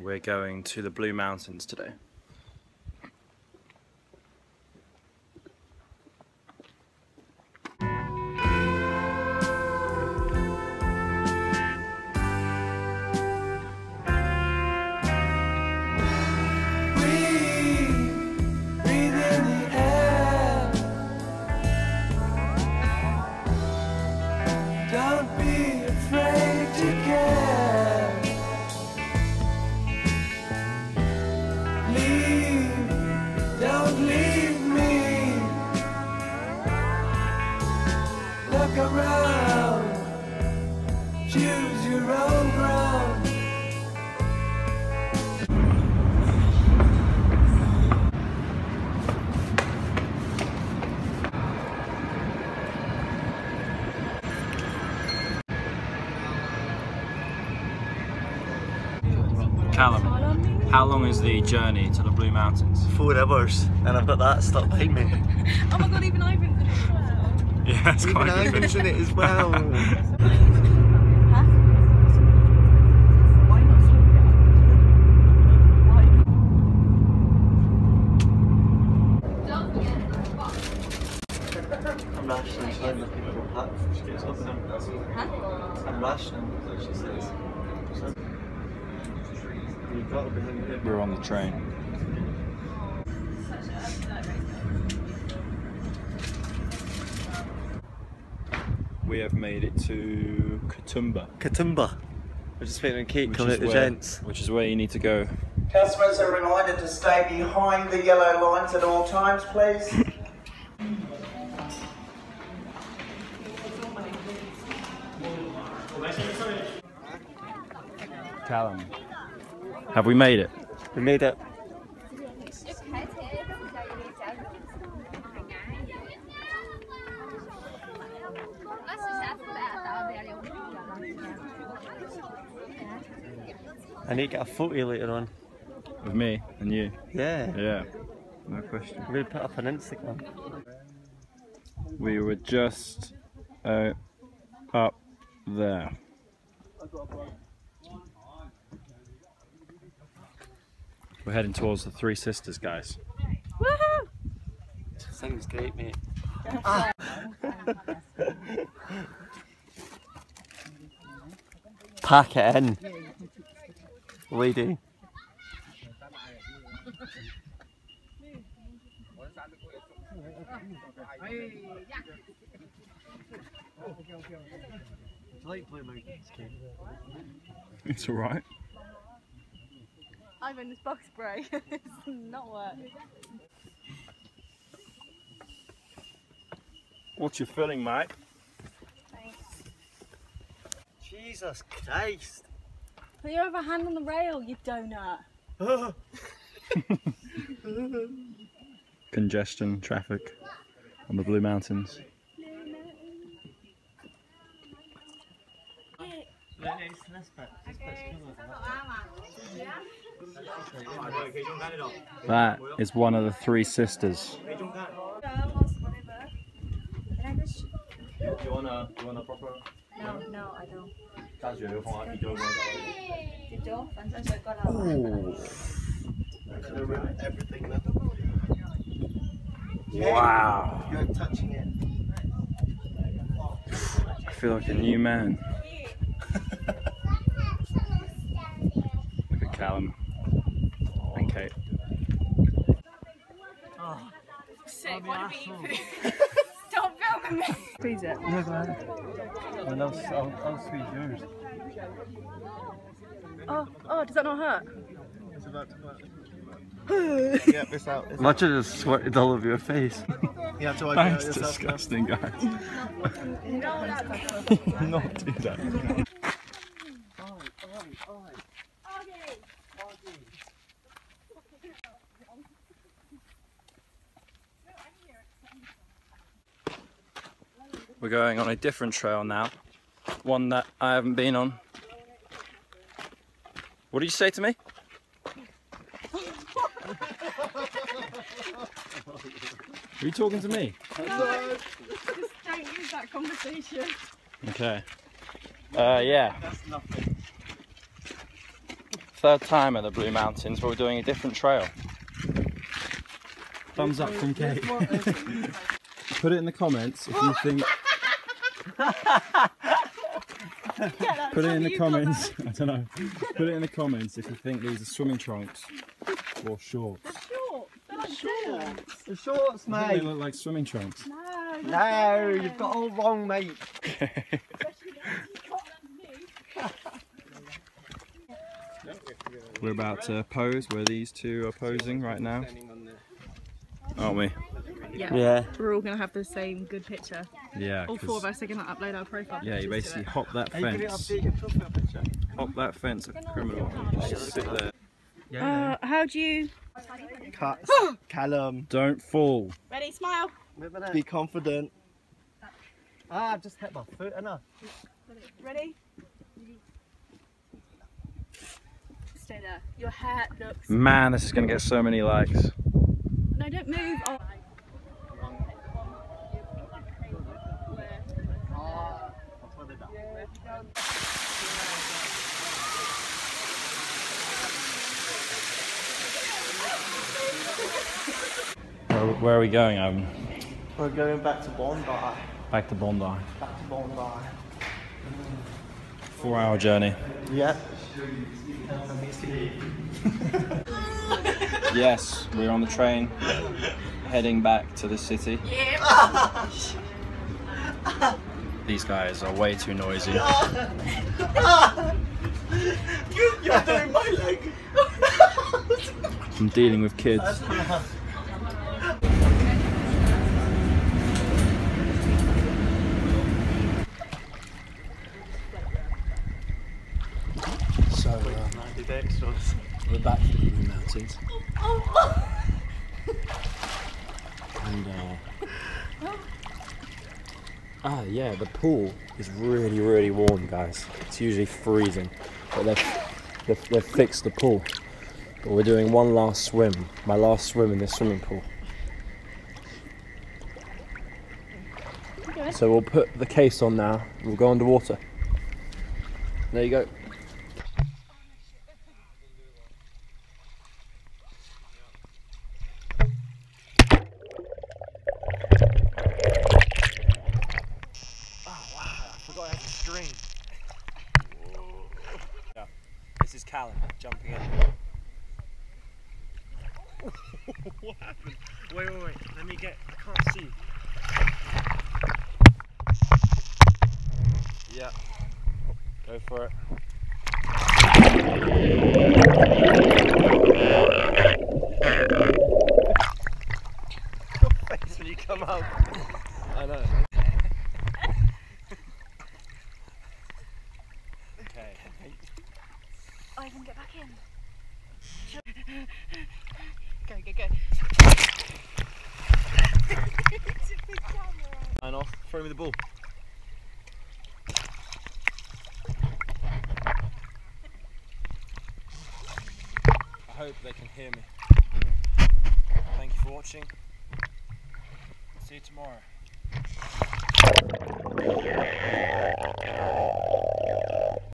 We're going to the Blue Mountains today. Don't leave me. Look around, choose your own ground. Callum, how long is the journey to the Blue Mountains? Four hours, and I've got that stuck behind me. Oh my god, even Ivan's in it as well. Yeah, it's Even quite. Ivan's in it as well. Huh? Why not slow down? Why not? I'm rationing, so I'm looking for a hat she gets up there. Huh? I'm rationing, like she says. So, you've got to be behind me. We're on the train. We have made it to Katoomba, Katoomba. We're just waiting on Kate which coming is, the where, gents. which is where you need to go. Customers are reminded to stay behind the yellow lines at all times, please. Callum, have we made it? We made it. I need to get a photo later on. With me and you? Yeah. Yeah, no question. We're going to put up on Instagram. We were just uh, up there. We're heading towards the Three Sisters, guys. Woohoo! Sounds great, mate. Pack it in. Lady. like Blue Mountains, Kate? It's alright. Ivan, this bug spray. it's not working. What you feeling, mate? Jesus Christ! Put your other hand on the rail, you donut. Congestion, traffic on the Blue Mountains. That is one of the three sisters. You want a, you want a proper? No, no, I don't. Wow. I feel like a new man. Sick, what do we eat food? Stop filming me. Freeze it. No, go ahead. And I'll, I'll, I'll squeeze yours. Oh, oh, does that not hurt? It's about to work. Get this out. Imagine it just squirted all over your face. you have to wipe it out That's disgusting, guys. Not do that. We're going on a different trail now, one that I haven't been on. What did you say to me? Are you talking to me? Just don't use that conversation. Okay. Uh, yeah. Third time at the Blue Mountains, but we're doing a different trail. Thumbs up from Kate. Put it in the comments if you think. Put it in the comments. I don't know. Put it in the comments if you think these are swimming trunks or shorts. The shorts, I think they mate. look like swimming trunks. No, you've got all wrong, mate. We're about to pose where these two are posing right now. Aren't we? Yeah. We're all gonna have the same good picture. Yeah. All four of us are gonna upload our profile. Yeah, you basically it. hop that Are you gonna fence. update profile picture? Hop that fence a criminal. Just sit there. Uh, how do you? Cut. Callum. Don't fall. Ready? Smile. Be confident. Ah, I've just hit my foot, enough. Ready? Stay there. Your hair looks. Man, this is gonna get so many likes. No, don't move. Oh. Where, are we going? Um, We're going back to Bondi. back to Bondi. Back to Bondi. Four hour journey. Yep. Yes, we're on the train heading back to the city. Yeah. These guys are way too noisy. You're doing my leg. I'm dealing with kids. So uh, we're back to the Mountains. and uh, ah yeah, the pool is really really warm, guys. It's usually freezing, but they've they've, they've fixed the pool. But we're doing one last swim, my last swim in this swimming pool. So we'll put the case on now. We'll go underwater. There you go. This is Callum jumping in. What happened? Wait, wait, wait. Let me get. I can't see. Yeah. Go for it. Face when you come out. I know. okay. I can get back in. Go, go, go. Sign off. Throw me the ball. I hope they can hear me. Thank you for watching. See you tomorrow.